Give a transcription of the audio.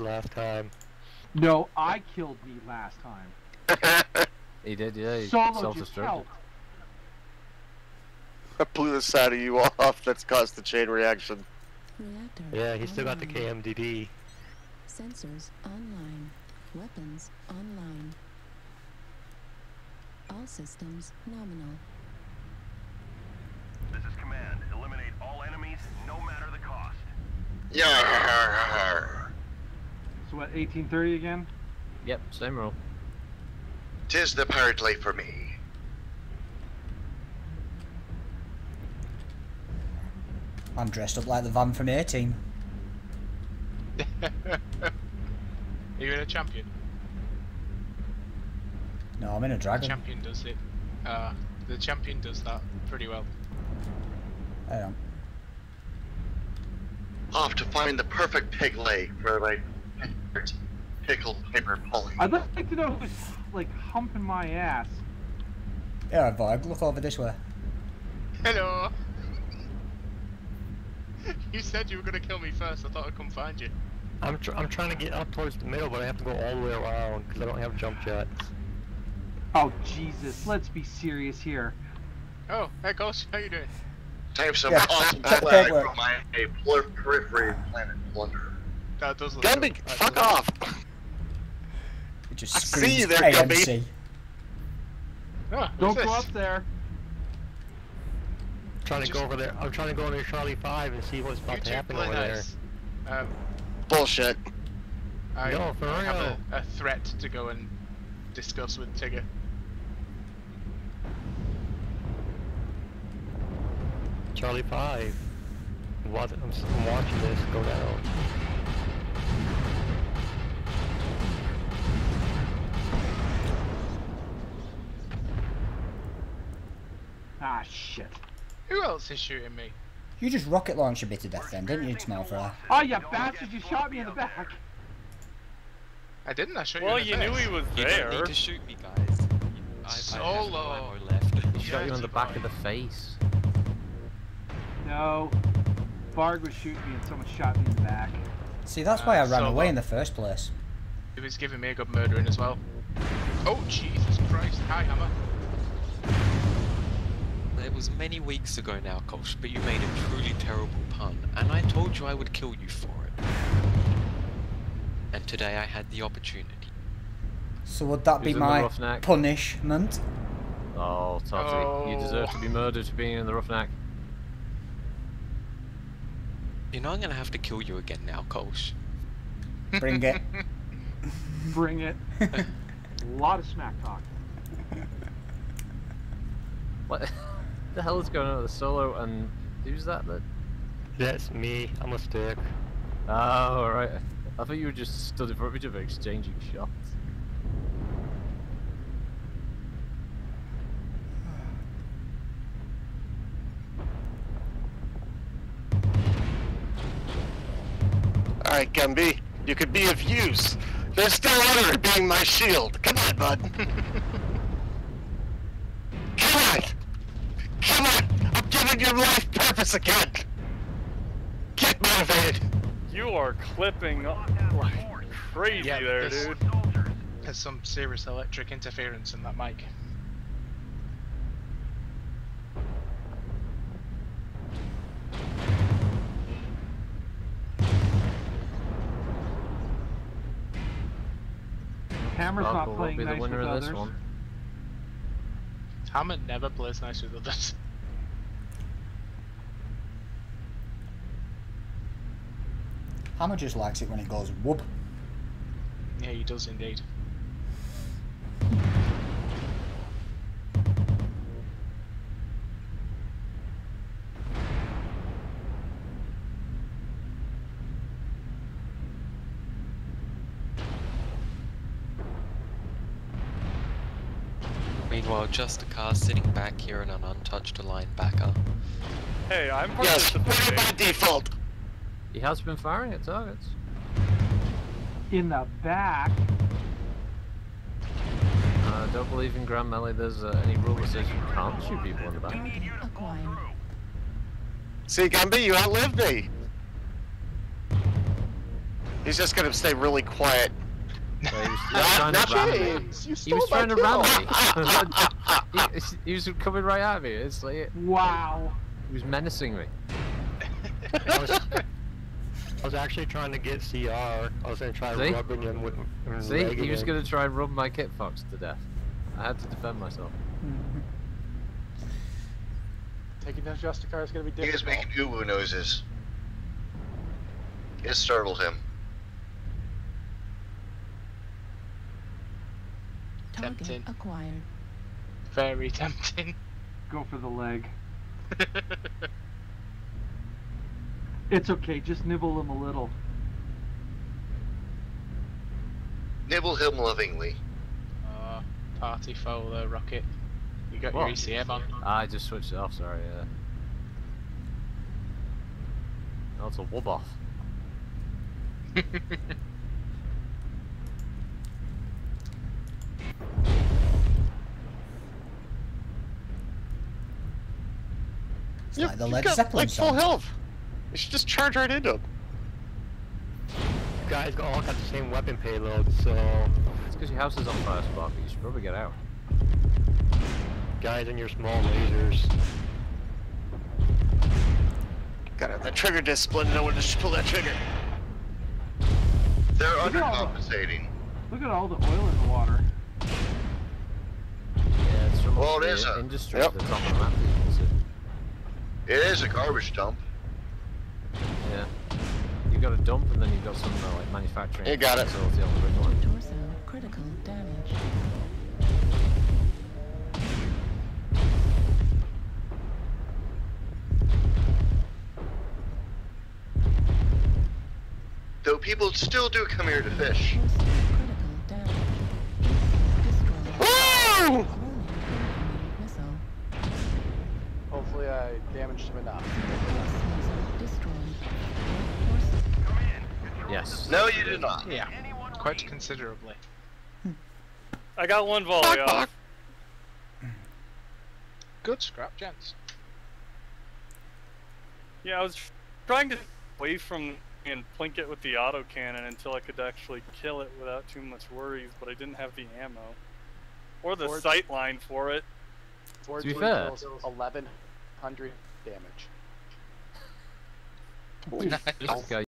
last time. No, I killed me last time. He did, yeah. He Solo just self-destructed. helped. I blew the side of you off. That's caused the chain reaction. Reactor Yeah, he still got the online. KMDD. Sensors online. Weapons online. All systems nominal. This is command. Eliminate all enemies, no matter the cost. Yarr. So what, 1830 again? Yep, same rule. Tis the pirate life for me. I'm dressed up like the van from A Team. Are you in a champion? No, I'm in a The dragon. champion does it. Uh, the champion does that pretty well. Hang on. Off to find the perfect pig leg for my favorite pickled paper pulling. I'd like to know who's like humping my ass. Yeah, Varg, look over this way. Hello. you said you were gonna kill me first. I thought I'd come find you. I'm tr I'm trying to get up towards the middle, but I have to go all the way around because I don't have jump jets. Oh Jesus, let's be serious here. Oh, hey Ghost, how you doing? Time some Yeah, awesome that- flag from my per- periphery planet plunder. That does look. Gumby, good. That fuck off! It just I see you there, AMC. Oh, who's Don't this? go up there. I'm trying to go over there. I'm trying to go into Charlie Five and see what's You about to happen over nice. Um, Bullshit. I, No, for I have real. a, a threat to go and discuss with Tigger. Charlie Five. What? I'm, s- I'm watching this go down. Ah shit. Who else is shooting me? You just rocket launched a bit to death then, didn't you, Smallfry? Oh you bastard, you shot me in the back. I didn't. I shot Well, you. in you the knew he was You there. don't need to shoot me, guys. I, I have Solo. no ammo left. He shot you on the back of the face. No. Varg was shooting me and someone shot me in the back. See, that's why I Uh, ran so away in the first place. He was giving me a good murdering as well. Oh Jesus Christ! Hi Hammer. It was many weeks ago now, Kosh, but you made a truly terrible pun, and I told you I would kill you for it. And today I had the opportunity. So would that be Who's in my punishment? Oh, Totty, you deserve to Oh. be murdered for being in the roughneck. You know I'm gonna have to kill you again now, Kosh. Bring it. Bring it. A lot of smack talk. What the hell is going on with the solo and who's that? That That's me. I'm a stick. oh, alright. I thought you were just stood in front of each other exchanging shots. Alright, Gumby. You could be of use. There's still honor being my shield. Come on, bud. Come on! Come on! I'm your life purpose again! Get motivated! You are clipping like crazy Yeah, there, this- dude. There's some serious electric interference in that mic. Hammer's Rocco not will playing be the nice with winner of this others. one. Hammer never plays nice with others. Hammer just likes it when it goes whoop. Yeah, he does indeed. Meanwhile, just a car sitting back here in an untouched linebacker. Hey, I'm Yes, put it participating. by default. He has been firing at targets. In the back. I don't believe in Grand Melee there's uh, any rule that says you can't shoot people in the back. Acquired. See, Gumby, you outlived me. He's just gonna stay really quiet. Well, he was, he was trying not to ram me. He was trying to ram me. he, he was coming right at me. It's like Wow. he was menacing me. I was, I was actually trying to get CR. I was gonna try See? rubbing him with. and See, legging he was him. gonna try and rub my kit fox to death. I had to defend myself. Mm-hmm. Taking down Justicar is going to be difficult. He is difficult. making uwu noises. It startled him. Target Tempting. acquired. Very tempting. Go for the leg. It's okay, just nibble him a little. Nibble him lovingly. Uh, party foul there, Rocket. You got What? your ECM on. I just switched it off. Sorry. Yeah. Oh, it's a wub off. It's You- like the you've Led got, Zeppelin like full health. You should just charge right into him. You guys all got the same weapon payload, so It's because your house is on fire, Sparky. You should probably get out. guys in your small lasers. Gotta have that trigger discipline. No one just pull that trigger. They're Look at all the- undercompensating. Look at all the oil in the water. Yeah, it's from Well, it the is a- industry Yep. that's on the map. that you can see. It is a garbage dump. Yeah. You've got a dump and then you've got some uh, like manufacturing You got it. facility the ridge line. Torso critical damage. Though people still do come here to fish. Torso critical damage. Destroyed. Woo! Rolling incoming missile. Hopefully I damaged him enough. Yes. No, you did not. Yeah, quite considerably. I got one volley Fuck, off. fuck. Good scrap, gents. Yeah, I was trying to away from and plink it with the autocannon until I could actually kill it without too much worries, but I didn't have the ammo. Or the Ford- sight line for it. Forge To be fair- 1100 damage. This guy